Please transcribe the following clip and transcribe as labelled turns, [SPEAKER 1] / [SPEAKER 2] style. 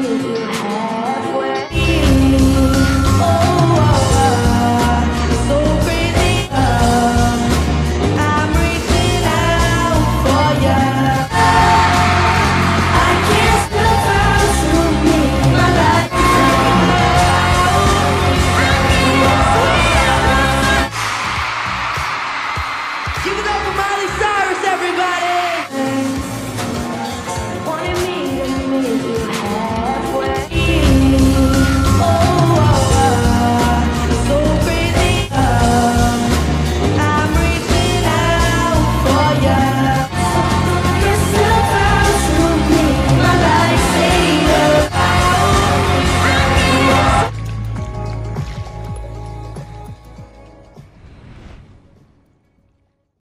[SPEAKER 1] with you.